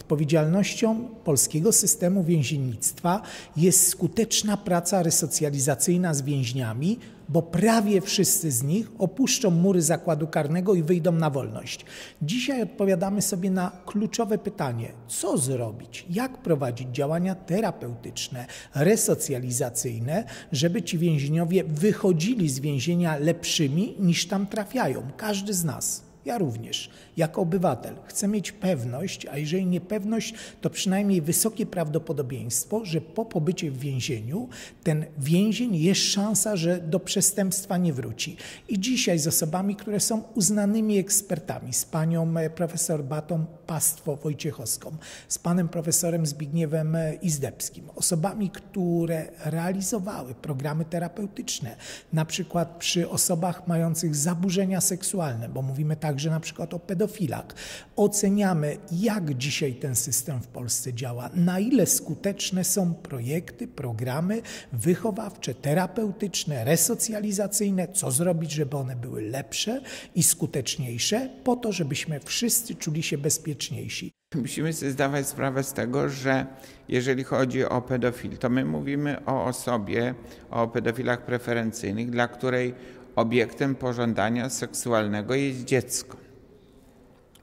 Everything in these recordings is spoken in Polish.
Odpowiedzialnością polskiego systemu więziennictwa jest skuteczna praca resocjalizacyjna z więźniami, bo prawie wszyscy z nich opuszczą mury zakładu karnego i wyjdą na wolność. Dzisiaj odpowiadamy sobie na kluczowe pytanie: co zrobić, jak prowadzić działania terapeutyczne, resocjalizacyjne, żeby ci więźniowie wychodzili z więzienia lepszymi niż tam trafiają, każdy z nas. Ja również, jako obywatel, chcę mieć pewność, a jeżeli nie pewność, to przynajmniej wysokie prawdopodobieństwo, że po pobycie w więzieniu ten więzień jest szansa, że do przestępstwa nie wróci. I dzisiaj z osobami, które są uznanymi ekspertami, z panią e, profesor Batą Pastwo Wojciechowską, z panem profesorem Zbigniewem e, Izdebskim, osobami, które realizowały programy terapeutyczne, na przykład przy osobach mających zaburzenia seksualne, bo mówimy tak, także na przykład o pedofilach. Oceniamy, jak dzisiaj ten system w Polsce działa, na ile skuteczne są projekty, programy wychowawcze, terapeutyczne, resocjalizacyjne, co zrobić, żeby one były lepsze i skuteczniejsze, po to, żebyśmy wszyscy czuli się bezpieczniejsi. Musimy sobie zdawać sprawę z tego, że jeżeli chodzi o pedofil, to my mówimy o osobie, o pedofilach preferencyjnych, dla której obiektem pożądania seksualnego jest dziecko.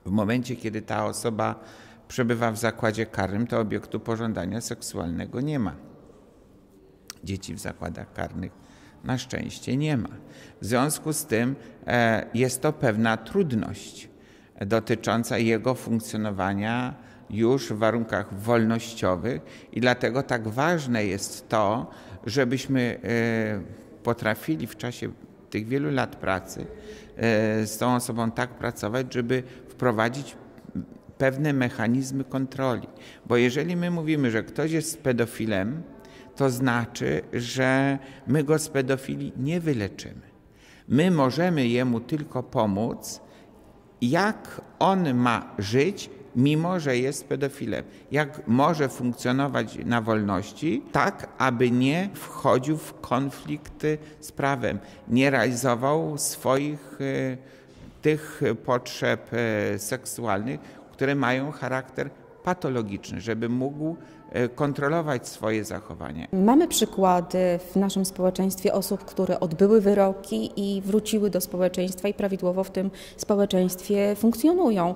W momencie, kiedy ta osoba przebywa w zakładzie karnym, to obiektu pożądania seksualnego nie ma. Dzieci w zakładach karnych na szczęście nie ma. W związku z tym e, jest to pewna trudność dotycząca jego funkcjonowania już w warunkach wolnościowych i dlatego tak ważne jest to, żebyśmy e, potrafili w czasie tych wielu lat pracy e, z tą osobą tak pracować, żeby wprowadzić pewne mechanizmy kontroli. Bo jeżeli my mówimy, że ktoś jest pedofilem, to znaczy, że my go z pedofilii nie wyleczymy. My możemy jemu tylko pomóc, jak on ma żyć mimo że jest pedofilem. Jak może funkcjonować na wolności, tak aby nie wchodził w konflikty z prawem, nie realizował swoich e, tych potrzeb e, seksualnych, które mają charakter patologiczny, żeby mógł kontrolować swoje zachowanie. Mamy przykłady w naszym społeczeństwie osób, które odbyły wyroki i wróciły do społeczeństwa i prawidłowo w tym społeczeństwie funkcjonują.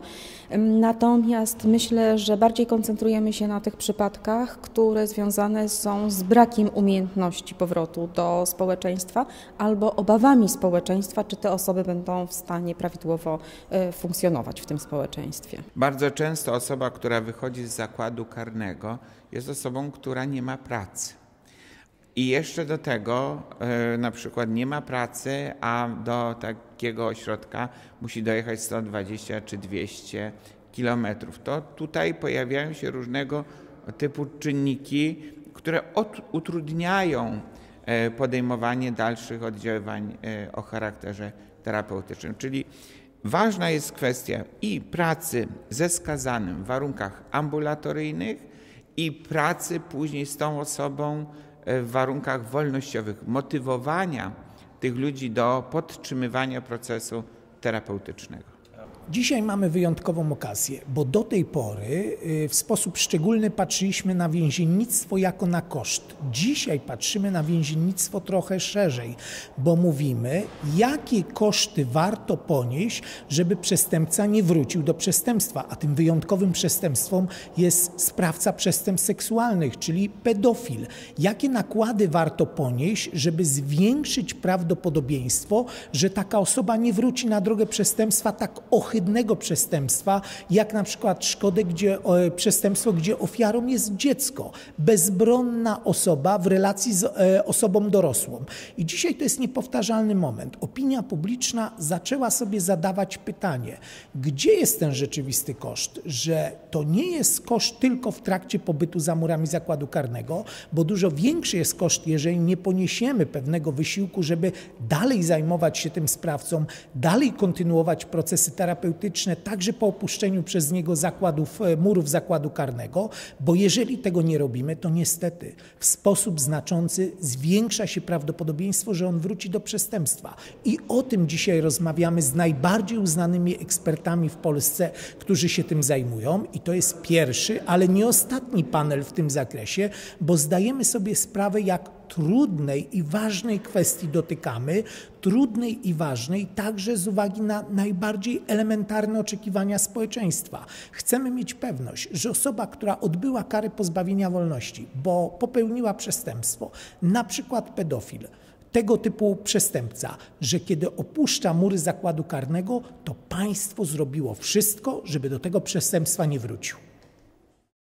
Natomiast myślę, że bardziej koncentrujemy się na tych przypadkach, które związane są z brakiem umiejętności powrotu do społeczeństwa albo obawami społeczeństwa, czy te osoby będą w stanie prawidłowo e, funkcjonować w tym społeczeństwie. Bardzo często osoba, która wychodzi z zakładu karnego, jest osobą, która nie ma pracy. I jeszcze do tego e, na przykład nie ma pracy, a do takiego ośrodka musi dojechać 120 czy 200 kilometrów. To tutaj pojawiają się różnego typu czynniki, które utrudniają e, podejmowanie dalszych oddziaływań e, o charakterze terapeutycznym. Czyli ważna jest kwestia i pracy ze skazanym w warunkach ambulatoryjnych, i pracy później z tą osobą e, w warunkach wolnościowych, motywowania tych ludzi do podtrzymywania procesu terapeutycznego. Dzisiaj mamy wyjątkową okazję, bo do tej pory y, w sposób szczególny patrzyliśmy na więziennictwo jako na koszt. Dzisiaj patrzymy na więziennictwo trochę szerzej, bo mówimy, jakie koszty warto ponieść, żeby przestępca nie wrócił do przestępstwa, a tym wyjątkowym przestępstwem jest sprawca przestępstw seksualnych, czyli pedofil. Jakie nakłady warto ponieść, żeby zwiększyć prawdopodobieństwo, że taka osoba nie wróci na drogę przestępstwa tak ohydnego, ohydnego przestępstwa, jak na przykład szkody, gdzie, przestępstwo, gdzie ofiarą jest dziecko, bezbronna osoba w relacji z e, osobą dorosłą. I dzisiaj to jest niepowtarzalny moment. Opinia publiczna zaczęła sobie zadawać pytanie, gdzie jest ten rzeczywisty koszt, że to nie jest koszt tylko w trakcie pobytu za murami zakładu karnego, bo dużo większy jest koszt, jeżeli nie poniesiemy pewnego wysiłku, żeby dalej zajmować się tym sprawcą, dalej kontynuować procesy terapeutyczne, terapeutyczne także po opuszczeniu przez niego zakładów, e, murów zakładu karnego, bo jeżeli tego nie robimy, to niestety w sposób znaczący zwiększa się prawdopodobieństwo, że on wróci do przestępstwa. I o tym dzisiaj rozmawiamy z najbardziej uznanymi ekspertami w Polsce, którzy się tym zajmują. I to jest pierwszy, ale nie ostatni panel w tym zakresie, bo zdajemy sobie sprawę, jak trudnej i ważnej kwestii dotykamy, trudnej i ważnej także z uwagi na najbardziej elementarne oczekiwania społeczeństwa. Chcemy mieć pewność, że osoba, która odbyła karę pozbawienia wolności, bo popełniła przestępstwo, na przykład pedofil, tego typu przestępca, że kiedy opuszcza mury zakładu karnego, to państwo zrobiło wszystko, żeby do tego przestępstwa nie wrócił.